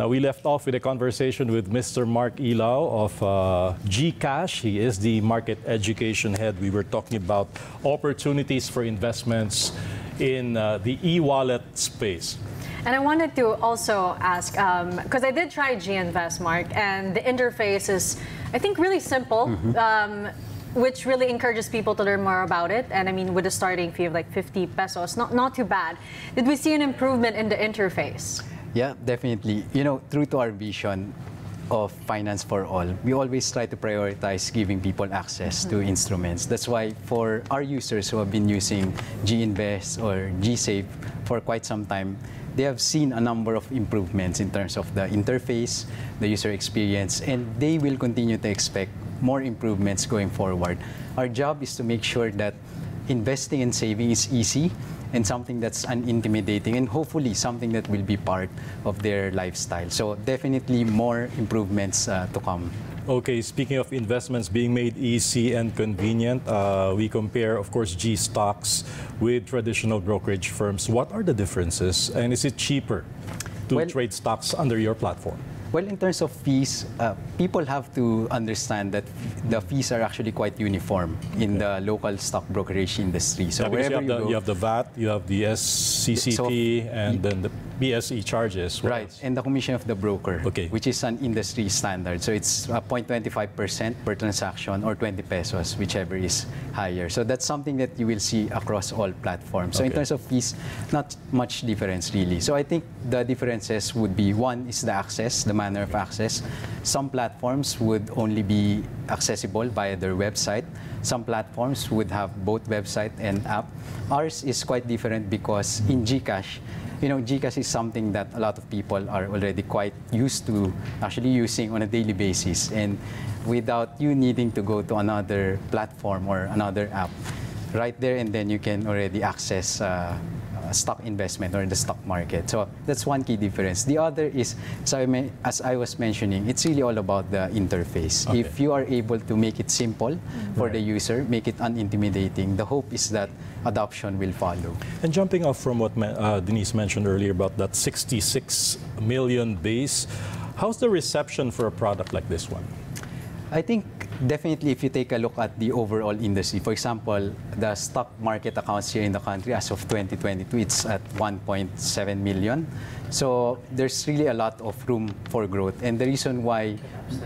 Now, we left off with a conversation with Mr. Mark Ilao of uh, GCash. He is the market education head. We were talking about opportunities for investments in uh, the e-wallet space. And I wanted to also ask, because um, I did try G-Invest, Mark, and the interface is, I think, really simple. Mm-hmm. Um, which really encourages people to learn more about it. And I mean, with a starting fee of like 50 pesos, not, not too bad. Did we see an improvement in the interface? Yeah, definitely. You know, true to our vision of finance for all, we always try to prioritize giving people access mm-hmm. to instruments. That's why for our users who have been using G-Invest or G-Save for quite some time, they have seen a number of improvements in terms of the interface, the user experience, and they will continue to expect more improvements going forward. Our job is to make sure that investing and saving is easy and something that's unintimidating and hopefully something that will be part of their lifestyle. So definitely more improvements uh, to come. Okay, speaking of investments being made easy and convenient, uh, we compare, of course, G stocks with traditional brokerage firms. What are the differences and is it cheaper to well, trade stocks under your platform? Well, in terms of fees, uh, people have to understand that the fees are actually quite uniform in the local stock brokerage industry. So yeah, wherever you have, you, the, go, you have the VAT, you have the SCCP, so, and then the PSE charges. Right, else? and the commission of the broker, okay. which is an industry standard. So it's uh, 0.25% per transaction or 20 pesos, whichever is higher. So that's something that you will see across all platforms. So okay. in terms of fees, not much difference really. So I think the differences would be one is the access, the manner of access. Some platforms would only be accessible via their website. Some platforms would have both website and app. Ours is quite different because in GCash, you know, GCash is something that a lot of people are already quite used to actually using on a daily basis. And without you needing to go to another platform or another app, right there and then you can already access uh, stock investment or in the stock market. So that's one key difference. The other is, so I as I was mentioning, it's really all about the interface. Okay. If you are able to make it simple for right. the user, make it unintimidating, the hope is that adoption will follow. And jumping off from what uh, Denice mentioned earlier about that 66 million base, how's the reception for a product like this one? I think definitely if you take a look at the overall industry, for example, the stock market accounts here in the country as of 2022, it's at 1.7 million. So there's really a lot of room for growth. And the reason why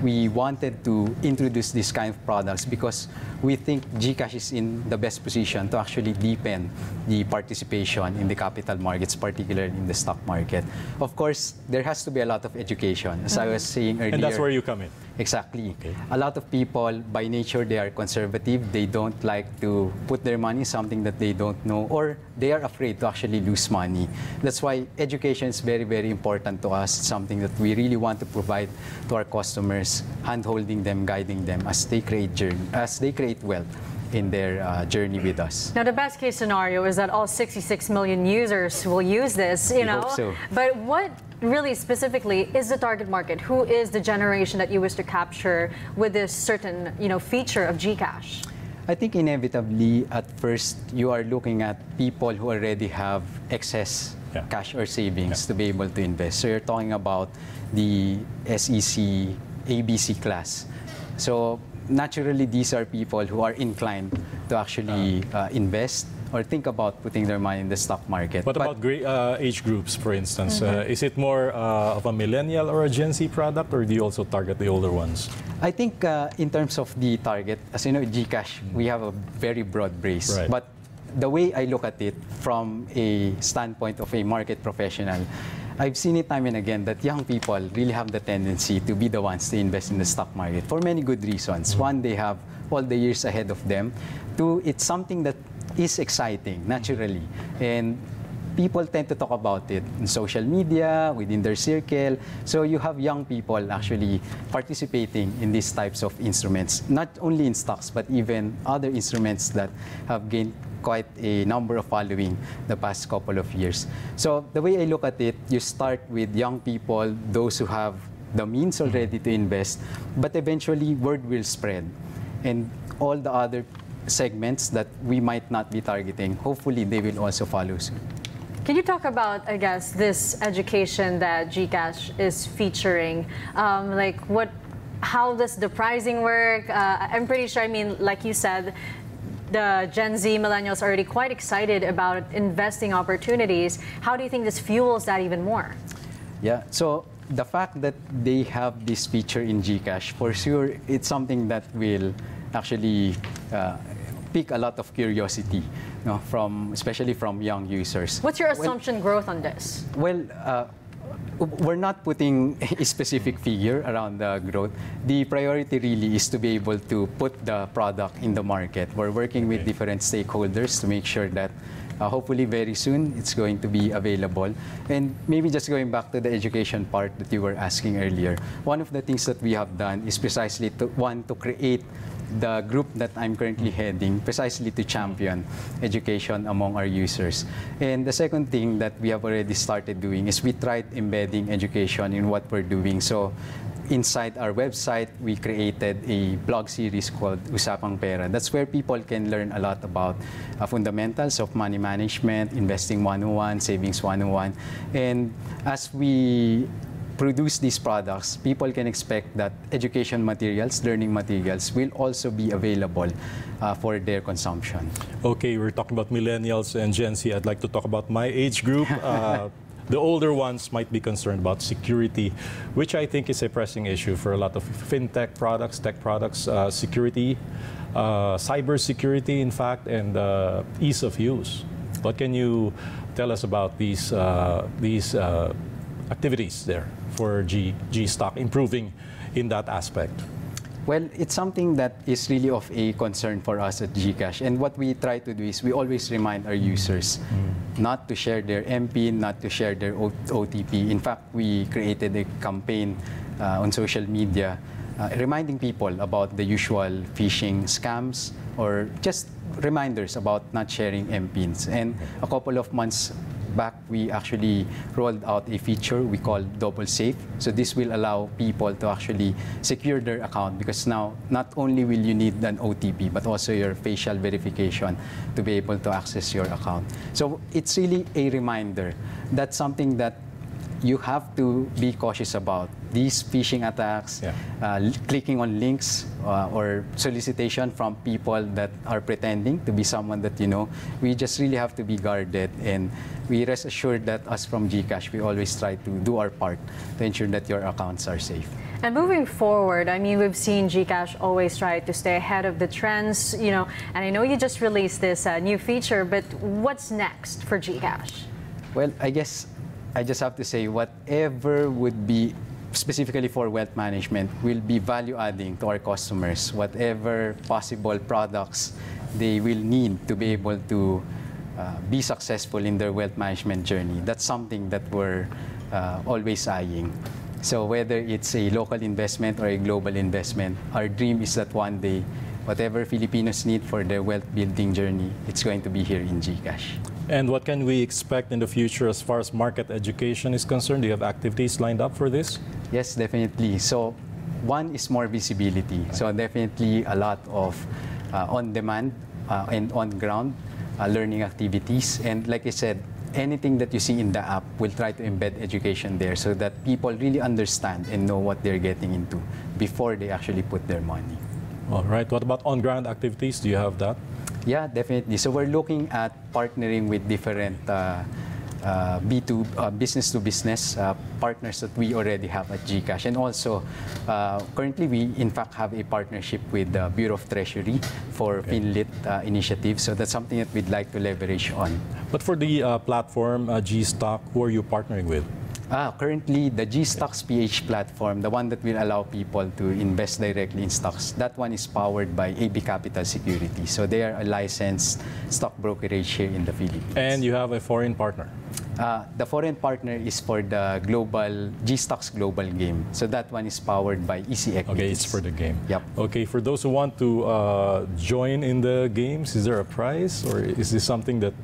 we wanted to introduce this kind of products because we think GCash is in the best position to actually deepen the participation in the capital markets, particularly in the stock market. Of course, there has to be a lot of education, as I was mm-hmm. saying earlier. And that's where you come in. Exactly. Okay. A lot of people, by nature, they are conservative. They don't like to put their money in something that they don't know, or they are afraid to actually lose money. That's why education is very, very important to us. It's something that we really want to provide to our customers, hand-holding them, guiding them as they create journey, as they create wealth in their uh, journey with us. Now, the best case scenario is that all 66 million users will use this, you we know. So. But what really specifically is the target market? Who is the generation that you wish to capture with this certain, you know, feature of GCash? I think inevitably at first you are looking at people who already have excess yeah. cash or savings yeah. to be able to invest. So you're talking about the SEC ABC class. So naturally, these are people who are inclined to actually uh, invest or think about putting their money in the stock market. What but, about great, uh, age groups, for instance? Mm -hmm. uh, is it more uh, of a millennial or a Gen Z product, or do you also target the older ones? I think uh, in terms of the target, as you know, GCash, mm we have a very broad base. Right. But the way I look at it from a standpoint of a market professional, I've seen it time and again that young people really have the tendency to be the ones to invest in the stock market for many good reasons. One, they have all the years ahead of them. Two, it's something that is exciting naturally. And people tend to talk about it in social media, within their circle. So you have young people actually participating in these types of instruments, not only in stocks, but even other instruments that have gained quite a number of following the past couple of years. So the way I look at it, you start with young people, those who have the means already to invest, but eventually word will spread. And all the other segments that we might not be targeting, hopefully they will also follow suit. Can you talk about, I guess, this education that Gcash is featuring? Um, like, what, how does the pricing work? Uh, I'm pretty sure. I mean, like you said, the Gen Z millennials are already quite excited about investing opportunities. How do you think this fuels that even more? Yeah. So the fact that they have this feature in Gcash, for sure, it's something that will actually uh, pique a lot of curiosity you know, from especially from young users. What's your assumption well, growth on this? Well, uh, we're not putting a specific figure around the growth. The priority really is to be able to put the product in the market. We're working with different stakeholders to make sure that uh, hopefully very soon it's going to be available. And maybe just going back to the education part that you were asking earlier, one of the things that we have done is precisely to want to create the group that I'm currently heading precisely to champion education among our users. And the second thing that we have already started doing is we tried embedding education in what we're doing. So inside our website, we created a blog series called Usapang Pera. That's where people can learn a lot about uh, fundamentals of money management, investing 101, savings 101. And as we produce these products, people can expect that education materials, learning materials will also be available uh, for their consumption. Okay, we're talking about millennials and Gen Z. I'd like to talk about my age group. Uh, the older ones might be concerned about security, which I think is a pressing issue for a lot of fintech products, tech products, uh, security, uh, cyber security, in fact, and uh, ease of use. What can you tell us about these, uh, these uh, activities there for G, G stock improving in that aspect? Well, it's something that is really of a concern for us at Gcash. And what we try to do is we always remind our users mm. not to share their MPIN, not to share their OTP. In fact, we created a campaign uh, on social media uh, reminding people about the usual phishing scams or just reminders about not sharing MPINs. And a couple of months back, we actually rolled out a feature we call Double Safe. So this will allow people to actually secure their account because now not only will you need an OTP, but also your facial verification to be able to access your account. So it's really a reminder. That's something that you have to be cautious about these phishing attacks, yeah. uh, clicking on links uh, or solicitation from people that are pretending to be someone that you know. We just really have to be guarded and we rest assured that us from Gcash, we always try to do our part to ensure that your accounts are safe. And moving forward, I mean, we've seen Gcash always try to stay ahead of the trends, you know, and I know you just released this uh, new feature, but what's next for Gcash? Well, I guess I just have to say whatever would be specifically for wealth management will be value adding to our customers. Whatever possible products they will need to be able to uh, be successful in their wealth management journey. That's something that we're uh, always eyeing. So whether it's a local investment or a global investment, our dream is that one day, whatever Filipinos need for their wealth building journey, it's going to be here in GCash. And what can we expect in the future as far as market education is concerned? Do you have activities lined up for this? Yes, definitely. So one is more visibility. So definitely a lot of uh, on-demand uh, and on-ground uh, learning activities. And like I said, anything that you see in the app, we'll try to embed education there so that people really understand and know what they're getting into before they actually put their money. All right. What about on-ground activities? Do you have that? Yeah, definitely. So we're looking at partnering with different uh, uh, B2 uh, business to business uh, partners that we already have at GCash. And also, uh, currently we in fact have a partnership with the Bureau of Treasury for okay. FinLit uh, initiative. So that's something that we'd like to leverage on. But for the uh, platform G-Stock, who are you partnering with? Ah, currently, the G-Stocks PH platform, the one that will allow people to invest directly in stocks, that one is powered by AB Capital Securities. So they are a licensed stock brokerage here in the Philippines. And you have a foreign partner? Uh, the foreign partner is for the global G-Stocks global game. So that one is powered by EC Equities. Okay, it's for the game. Yep. Okay, for those who want to uh, join in the games, is there a prize or is this something that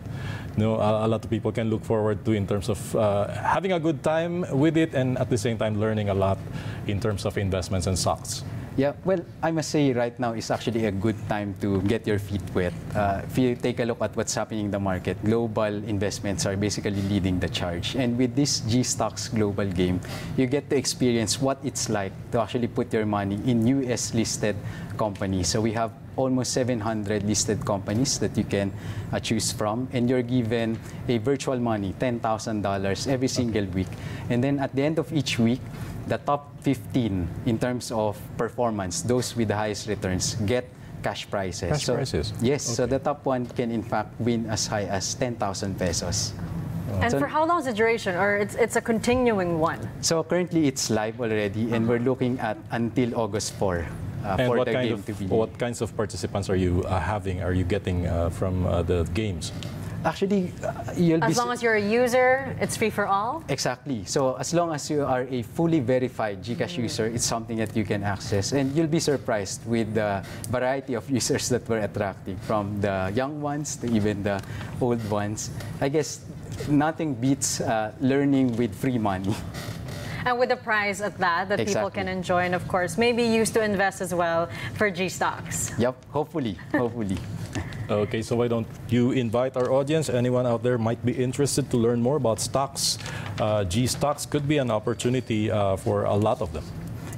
you know, a, a, lot of people can look forward to in terms of uh, having a good time with it and at the same time learning a lot in terms of investments and stocks. Yeah, well, I must say right now is actually a good time to get your feet wet. Uh, if you take a look at what's happening in the market, global investments are basically leading the charge. And with this G Stocks global game, you get to experience what it's like to actually put your money in US listed companies. So we have almost 700 listed companies that you can uh, choose from, and you're given a virtual money, $10,000 every single week. And then at the end of each week, the top 15 in terms of performance, those with the highest returns, get cash prizes. Cash so, prizes? Yes, so the top one can in fact win as high as 10,000 pesos. And So- for how long is the duration, or it's it's a continuing one? So currently it's live already and we're looking at until August 4 uh, And for what the kind game of to be. what kinds of participants are you uh, having? Are you getting uh, from uh, the games? Actually, uh, you'll be As long as you're a user, it's free for all. Exactly. So as long as you are a fully verified GCash user, it's something that you can access. And you'll be surprised with the variety of users that we're attracting, from the young ones to even the old ones. I guess nothing beats uh, learning with free money. And with the price at that, that people can enjoy, and of course, maybe use to invest as well for G stocks. Yep, hopefully, hopefully. Okay, so why don't you invite our audience? Anyone out there might be interested to learn more about stocks. Uh, G stocks could be an opportunity uh, for a lot of them.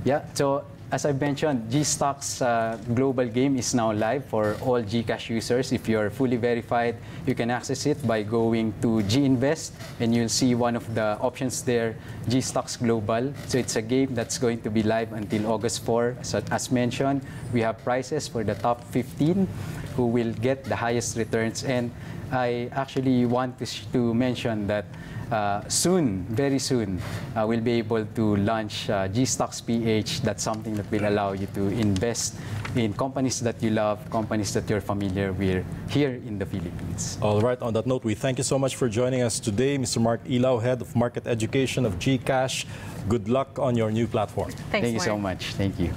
Yeah, so as I mentioned, Gstocks uh, global game is now live for all Gcash users. If you're fully verified, you can access it by going to Ginvest and you'll see one of the options there, Gstocks Global. So it's a game that's going to be live until August 4. So as mentioned, we have prizes for the top 15 who will get the highest returns. And I actually want to, sh- to mention that uh, soon, very soon, uh, we'll be able to launch uh, G-Stocks PH. That's something that will allow you to invest in companies that you love, companies that you're familiar with here in the Philippines. All right, on that note, we thank you so much for joining us today, Mr. Mark Ilao, Head of Market Education of Gcash. Good luck on your new platform. Thanks, Thank you so much. Thank you.